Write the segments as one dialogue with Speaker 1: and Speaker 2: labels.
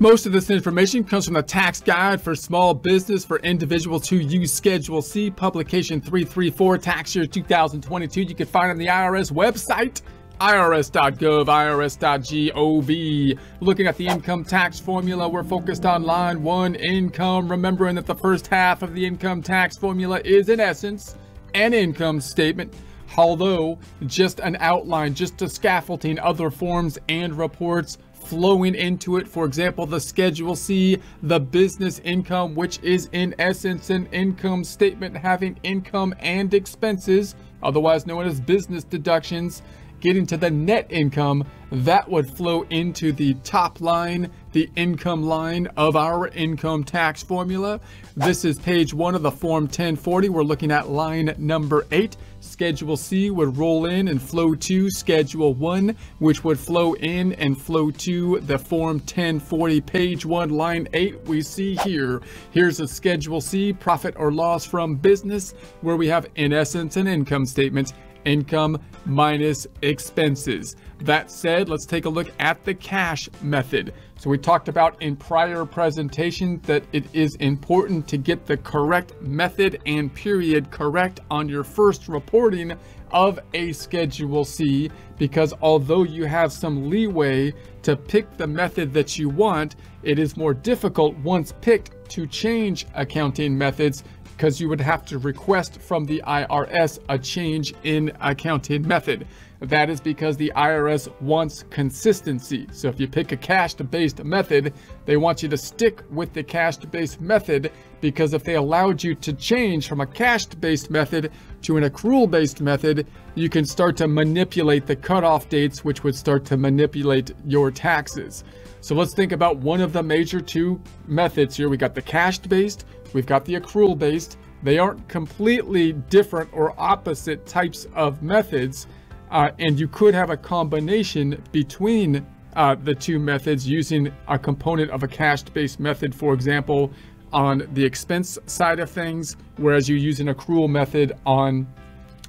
Speaker 1: Most of this information comes from the Tax Guide for Small Business for Individuals Who Use Schedule C, publication 334, tax year 2022. You can find it on the IRS website, irs.gov, irs.gov. Looking at the income tax formula, we're focused on line one, income, remembering that the first half of the income tax formula is, in essence, an income statement although just an outline, just a scaffolding, other forms and reports flowing into it. For example, the Schedule C, the business income, which is in essence an income statement having income and expenses, otherwise known as business deductions, getting to the net income that would flow into the top line, the income line of our income tax formula. This is page one of the Form 1040. We're looking at line number eight. Schedule C would roll in and flow to Schedule 1, which would flow in and flow to the Form 1040, page 1, line 8 we see here. Here's a Schedule C, profit or loss from business, where we have, in essence, an income statement income minus expenses. That said, let's take a look at the cash method. So we talked about in prior presentations that it is important to get the correct method and period correct on your first reporting of a Schedule C because although you have some leeway to pick the method that you want, it is more difficult once picked to change accounting methods because you would have to request from the IRS a change in accounting method. That is because the IRS wants consistency. So if you pick a cash-based method, they want you to stick with the cash-based method because if they allowed you to change from a cash-based method to an accrual-based method, you can start to manipulate the cutoff dates, which would start to manipulate your taxes. So let's think about one of the major two methods here. We got the cash-based, we've got the accrual-based. They aren't completely different or opposite types of methods, uh, and you could have a combination between uh, the two methods using a component of a cash-based method, for example, on the expense side of things, whereas you use an accrual method on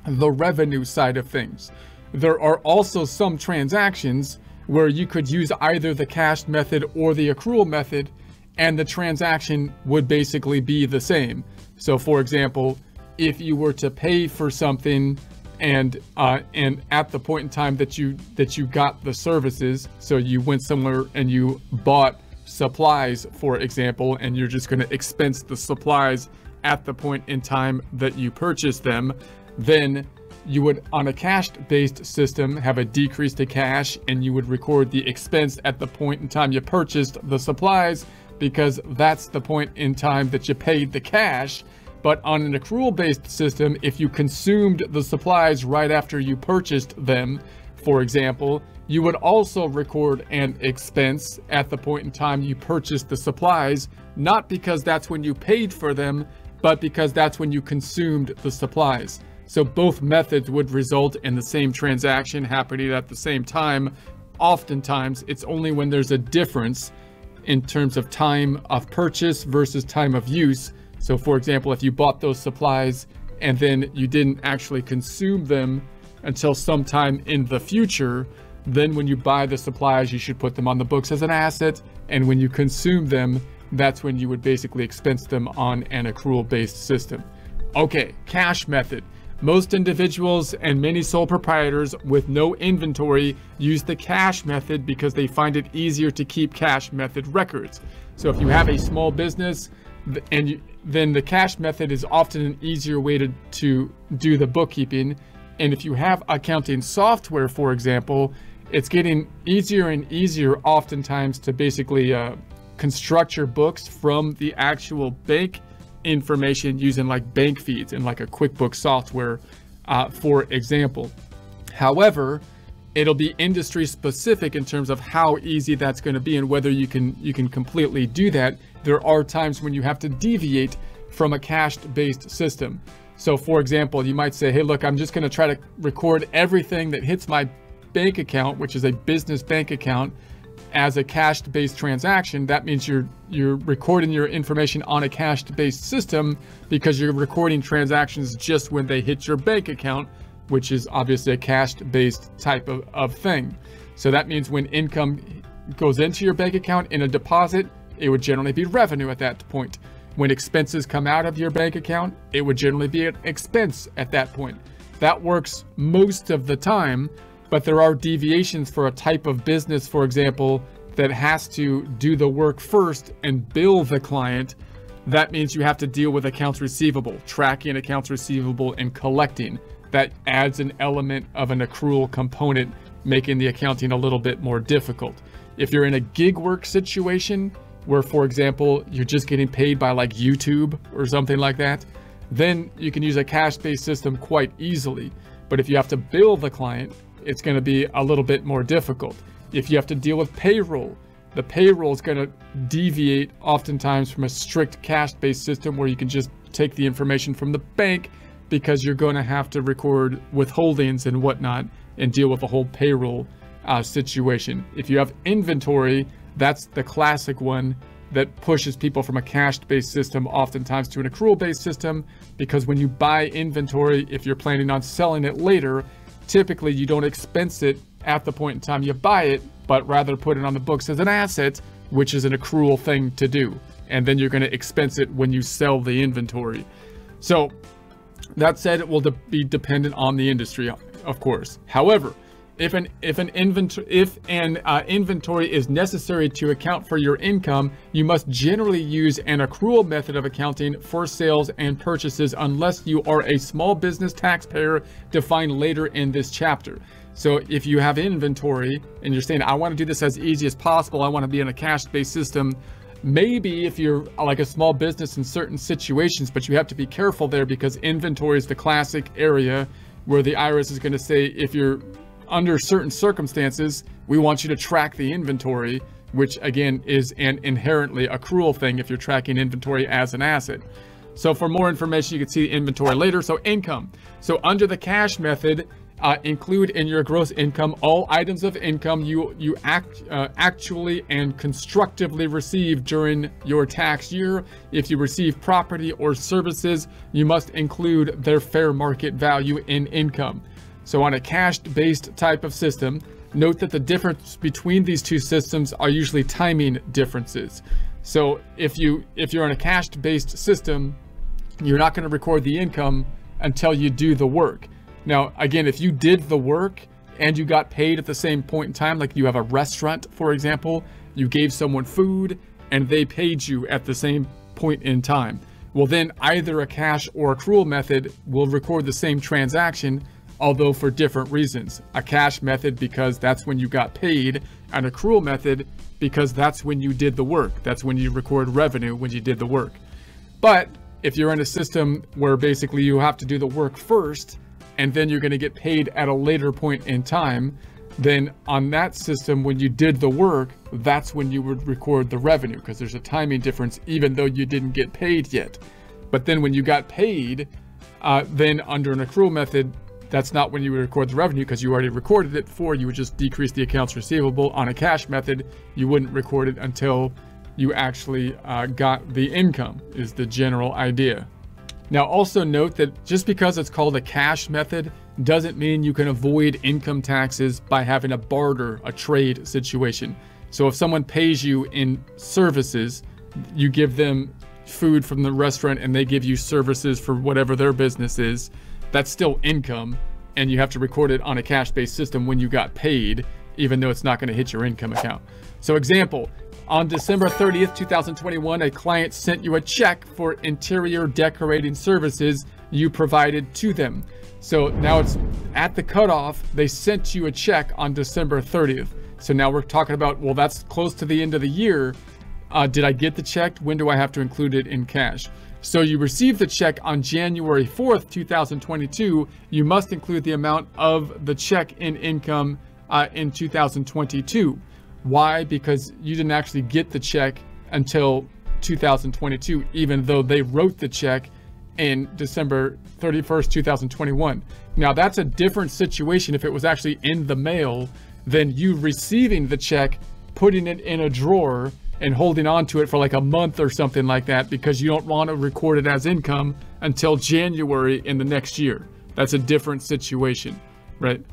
Speaker 1: the revenue side of things. There are also some transactions where you could use either the cash method or the accrual method, and the transaction would basically be the same. So for example, if you were to pay for something and uh, and at the point in time that you that you got the services, so you went somewhere and you bought supplies, for example, and you're just going to expense the supplies at the point in time that you purchase them, then you would, on a cash-based system, have a decrease to cash, and you would record the expense at the point in time you purchased the supplies, because that's the point in time that you paid the cash. But on an accrual-based system, if you consumed the supplies right after you purchased them, for example, you would also record an expense at the point in time you purchased the supplies, not because that's when you paid for them, but because that's when you consumed the supplies. So both methods would result in the same transaction happening at the same time. Oftentimes, it's only when there's a difference in terms of time of purchase versus time of use. So for example, if you bought those supplies and then you didn't actually consume them until sometime in the future, then when you buy the supplies, you should put them on the books as an asset. And when you consume them, that's when you would basically expense them on an accrual based system. Okay, cash method. Most individuals and many sole proprietors with no inventory use the cash method because they find it easier to keep cash method records. So if you have a small business and you, then the cash method is often an easier way to, to do the bookkeeping. And if you have accounting software, for example, it's getting easier and easier oftentimes to basically uh, construct your books from the actual bank information using like bank feeds and like a QuickBooks software, uh, for example. However, it'll be industry specific in terms of how easy that's going to be and whether you can you can completely do that. There are times when you have to deviate from a cash-based system. So for example, you might say, hey, look, I'm just going to try to record everything that hits my bank account, which is a business bank account, as a cash-based transaction, that means you're you're recording your information on a cash-based system because you're recording transactions just when they hit your bank account, which is obviously a cash-based type of, of thing. So that means when income goes into your bank account in a deposit, it would generally be revenue at that point. When expenses come out of your bank account, it would generally be an expense at that point. That works most of the time, but there are deviations for a type of business, for example, that has to do the work first and bill the client. That means you have to deal with accounts receivable, tracking accounts receivable and collecting. That adds an element of an accrual component, making the accounting a little bit more difficult. If you're in a gig work situation, where for example, you're just getting paid by like YouTube or something like that, then you can use a cash-based system quite easily. But if you have to bill the client, it's going to be a little bit more difficult. If you have to deal with payroll, the payroll is going to deviate oftentimes from a strict cash-based system where you can just take the information from the bank because you're going to have to record withholdings and whatnot and deal with the whole payroll uh, situation. If you have inventory, that's the classic one that pushes people from a cash-based system oftentimes to an accrual-based system because when you buy inventory, if you're planning on selling it later, typically you don't expense it at the point in time you buy it, but rather put it on the books as an asset, which is an accrual thing to do. And then you're going to expense it when you sell the inventory. So that said, it will de be dependent on the industry, of course. However, if an if an inventory if an uh, inventory is necessary to account for your income, you must generally use an accrual method of accounting for sales and purchases unless you are a small business taxpayer defined later in this chapter. So if you have inventory and you're saying, I want to do this as easy as possible, I want to be in a cash-based system, maybe if you're like a small business in certain situations, but you have to be careful there because inventory is the classic area where the IRS is going to say if you're under certain circumstances, we want you to track the inventory, which again is an inherently accrual thing if you're tracking inventory as an asset. So for more information, you can see the inventory later. So income. So under the cash method, uh, include in your gross income all items of income you you act uh, actually and constructively receive during your tax year. If you receive property or services, you must include their fair market value in income. So on a cash-based type of system, note that the difference between these two systems are usually timing differences. So if you if you're on a cash-based system, you're not going to record the income until you do the work. Now, again, if you did the work and you got paid at the same point in time, like you have a restaurant, for example, you gave someone food and they paid you at the same point in time. Well, then either a cash or accrual method will record the same transaction although for different reasons. A cash method because that's when you got paid, an accrual method because that's when you did the work. That's when you record revenue when you did the work. But if you're in a system where basically you have to do the work first and then you're going to get paid at a later point in time, then on that system, when you did the work, that's when you would record the revenue because there's a timing difference even though you didn't get paid yet. But then when you got paid, uh, then under an accrual method, that's not when you would record the revenue because you already recorded it before. You would just decrease the accounts receivable. On a cash method, you wouldn't record it until you actually uh, got the income is the general idea. Now also note that just because it's called a cash method doesn't mean you can avoid income taxes by having a barter, a trade situation. So if someone pays you in services, you give them food from the restaurant and they give you services for whatever their business is, that's still income and you have to record it on a cash-based system when you got paid, even though it's not going to hit your income account. So example, on December 30th, 2021, a client sent you a check for interior decorating services you provided to them. So now it's at the cutoff, they sent you a check on December 30th. So now we're talking about, well, that's close to the end of the year. Uh, did I get the check? When do I have to include it in cash? So you receive the check on January 4th, 2022. You must include the amount of the check in income uh, in 2022. Why? Because you didn't actually get the check until 2022, even though they wrote the check in December 31st, 2021. Now that's a different situation if it was actually in the mail than you receiving the check, putting it in a drawer, and holding on to it for like a month or something like that because you don't want to record it as income until January in the next year. That's a different situation, right?